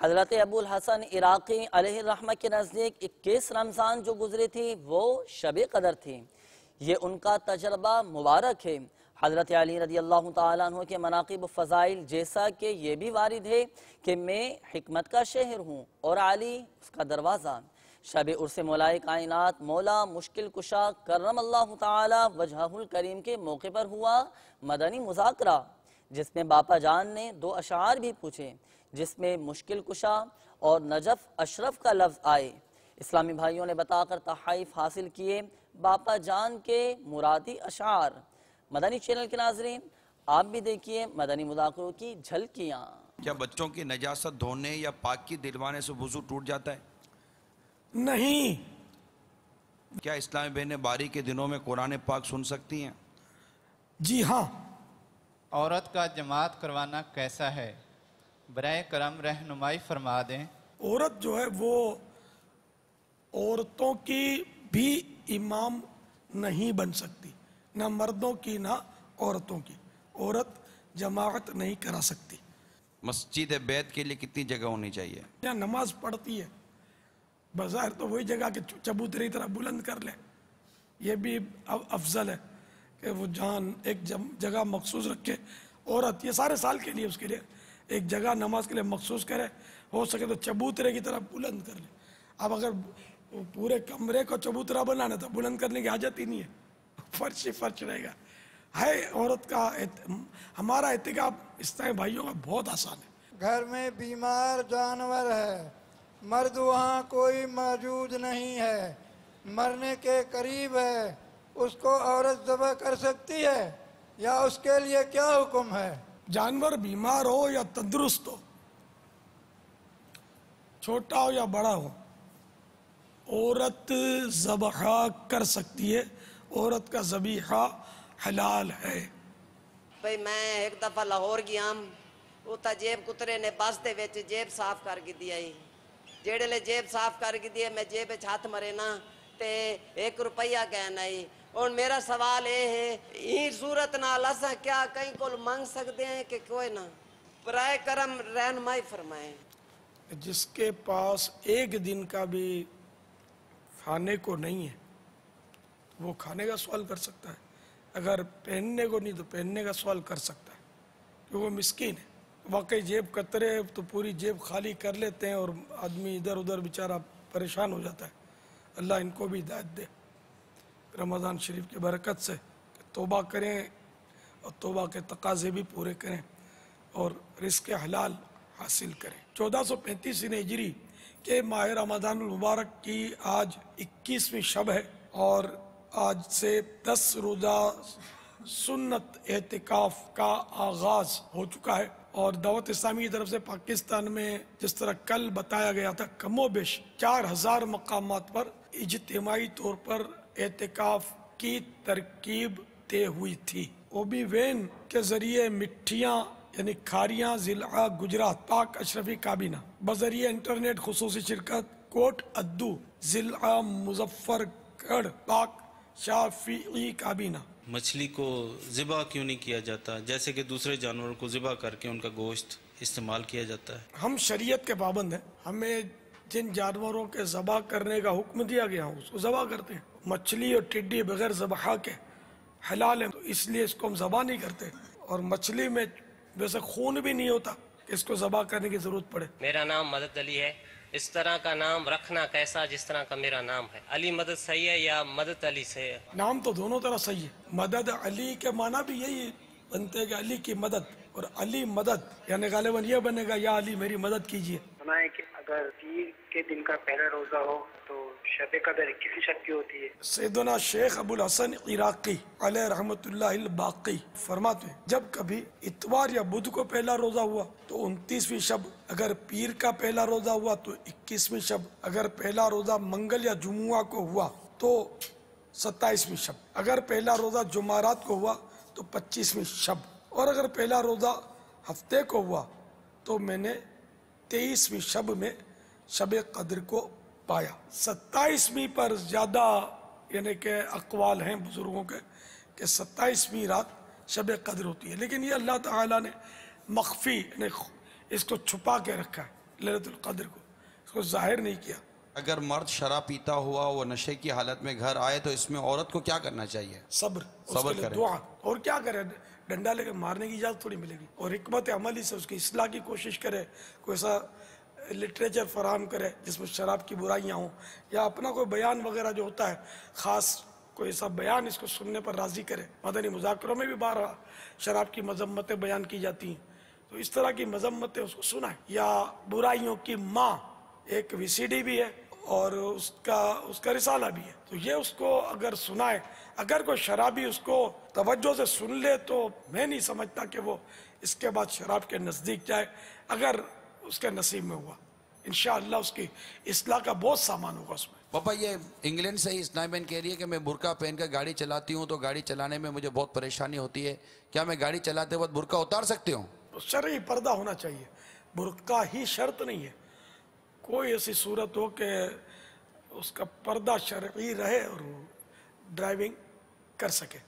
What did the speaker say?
हज़रत अबुल हसन इराक़ी रहमा के नज़दीक इक्कीस रमज़ान जो गुजरी थी, वो शब कदर थी। ये उनका तजर्बा मुबारक है। हज़रत अली रदी अल्लाह तु के मनाकब फ़ज़ाइल जैसा कि ये भी वारिद है कि मैं हमत का शहर हूँ और अली उसका दरवाज़ा। शब उर्स मौलाए कायनात, मौला मुश्किल कुशा करम अल्लाह तजहुल करीम के मौके पर हुआ मदनी मुजाकरा, जिसमें बापा जान ने दो अशार भी पूछे। जिसमें मुश्किल कुशा और नजफ अशरफ का लफ्ज़ आए। इस्लामी भाइयों ने बताकर तहाइफ हासिल किए बापा जान के मुरादी अशार। मदनी चैनल के नाजरीन आप भी देखिए मदनी मुदाकरों की झलकियाँ। क्या बच्चों की नजासत धोने या पाक की दिलवाने से वज़ू टूट जाता है? नहीं। क्या इस्लामी बहनें बारी के दिनों में कुरान पाक सुन सकती हैं? जी हाँ। औरत का जमात करवाना कैसा है? बर करम रहनुमाई फरमा दें। औरत जो है वो औरतों की भी इमाम नहीं बन सकती ना मर्दों की ना औरतों की। औरत जमात नहीं करा सकती। मस्जिद बैत के लिए कितनी जगह होनी चाहिए? या नमाज़ पढ़ती है बाज़ार तो वही जगह के चबूतरी तरह बुलंद कर ले। ये भी अफजल है कि वो जान एक जगह मखसूस रखे औरत ये सारे साल के लिए उसके लिए एक जगह नमाज़ के लिए मखसूस करे हो सके तो चबूतरे की तरह बुलंद कर ले। अब अगर पूरे कमरे को चबूतरा बनाना तो बुलंद करने की हाजत ही नहीं है। फर्श ही फर्श रहेगा। है औरत का एत, हमारा एहतिकाब इस तरह भाइयों का बहुत आसान है। घर में बीमार जानवर है मर्द वहाँ कोई मौजूद नहीं है। मरने के करीब है उसको औरत जबह कर सकती है या उसके लिए क्या हुक्म है? जानवर बीमार हो या तंदुरुस्त हो, छोटा हो या बड़ा हो, औरत जबहा कर सकती है। औरत का जबीहा हलाल है। भाई, मैं एक दफ़ा लाहौर गया उता तो जेब कुतरे ने बस के बेच जेब साफ़ करके दी आई जेड़े ले जेब साफ़ करके दी मैं जेब हाथ मरे ना, ते एक रुपया कहना आई और मेरा सवाल ये है ये सूरत नाल असा क्या कहीं को मांग सकते हैं कि कोई ना? प्राय करम रहनुमाई फरमाए। जिसके पास एक दिन का भी खाने को नहीं है तो वो खाने का सवाल कर सकता है। अगर पहनने को नहीं तो पहनने का सवाल कर सकता है, क्योंकि वो मिस्किन है। वाकई जेब कतरे तो पूरी जेब खाली कर लेते हैं और आदमी इधर उधर बेचारा परेशान हो जाता है। अल्लाह इनको भी हिदायत दे। रमज़ान शरीफ की बरकत से तोबा करें और तोबा के तकाजे भी पूरे करें और रिस्क हलाल हासिल करें। चौदह सौ पैंतीस हिजरी के माह रमज़ान मुबारक की आज इक्कीसवीं शब है और आज से दस रोज़ा सुन्नत एहतिकाफ का आगाज़ हो चुका है और दावत इस्लामी की तरफ़ से पाकिस्तान में जिस तरह कल बताया गया था कमो बेश चार हज़ार मकाम पर इजतमाही तौर पर एहतिकाफ की तरकीब तय हुई थी। वो भी वैन के ज़रिए मिट्टियाँ यानी खारियाँ जिला गुजरात पाक अशरफी काबीना। बजरिए इंटरनेट खसूस शिरकत कोट अद्दू जिला मुजफ्फरगढ़ पाक शाफी काबीना। मछली को ज़िबा क्यों नहीं किया जाता? जैसे कि दूसरे जानवरों को ज़िबा करके उनका गोश्त इस्तेमाल किया जाता है। हम शरीयत के पाबंद हैं। हमें जिन जानवरों के जबा करने का हुक्म दिया गया उसको जबा करते हैं। मछली और टिड्डी बगैर जबा के हलाल है तो इसलिए इसको हम जबा नहीं करते। और मछली में वैसे खून भी नहीं होता इसको जबा करने की ज़रूरत पड़े। मेरा नाम मदद अली है। इस तरह का नाम रखना कैसा जिस तरह का मेरा नाम है? अली मदद सही है या मदद अली सही है नाम तो दोनों तरह सही है। मदद अली के माना भी यही बनते हैं कि अली की मदद और अली मदद यानी गालिबन ये बनेगा या अली मेरी मदद कीजिए। अगर पीर के दिन का पहला रोजा हो तो शब कदर किसी शक की होती है? सैदना शेख अबुल हसन इराकी रहमत बाकी, फरमाते हैं, जब कभी इतवार या बुध को पहला रोजा हुआ तो उनतीसवीं शब, अगर पीर का पहला रोजा हुआ तो इक्कीसवीं शब, अगर पहला रोजा मंगल या जुमुआ को हुआ तो सत्ताईसवीं शब, अगर पहला रोजा जुमारात को हुआ तो पच्चीसवीं शब, और अगर पहला रोजा हफ़्ते को हुआ तो मैंने तेईसवीं शब में शब कदर को पाया। सत्ताईसवीं पर ज़्यादा यानी कि अकवाल हैं बुज़ुर्गों के कि सत्ताईसवीं रात शब कदर होती है। लेकिन ये अल्लाह ताला ने मख्फी ने इसको छुपा के रखा है ललतुल कद्र को। इसको ज़ाहिर नहीं किया। अगर मर्द शराब पीता हुआ वो नशे की हालत में घर आए तो इसमें औरत को क्या करना चाहिए? सब्र सब्र करे। दुआ। और क्या करे? डंडा लेकर मारने की इजाज़त थोड़ी मिलेगी। और हिकमत अमली से उसकी इसलाह की कोशिश करे। कोई ऐसा लिटरेचर फराहम करे, जिसमें शराब की बुराइयाँ हों, या अपना कोई बयान वगैरह जो होता है, ख़ास कोई ऐसा बयान इसको सुनने पर राज़ी करे। मदनी मुजाकरों में भी बार शराब की मजम्मतें बयान की जाती हैं। तो इस तरह की मजम्मतें उसको सुनाए। या बुराइयों की माँ एक वीसीडी भी है और उसका उसका रिसाला भी है। तो ये उसको अगर सुनाए, अगर कोई शराबी उसको तवज्जो से सुन ले तो मैं नहीं समझता कि वो इसके बाद शराब के नज़दीक जाए। अगर उसके नसीब में हुआ। इन उसकी इसलाह का बहुत सामान होगा उसमें। पापा ये इंग्लैंड से ही बहन कह रही है कि मैं बुरका पहन कर गाड़ी चलाती हूँ तो गाड़ी चलाने में मुझे बहुत परेशानी होती है। क्या मैं गाड़ी चलाते वक्त बुरका उतार सकती हूँ? तो शरई पर्दा होना चाहिए। बुरका ही शर्त नहीं है। कोई ऐसी सूरत हो कि उसका पर्दा शरई रहे और ड्राइविंग कर सके।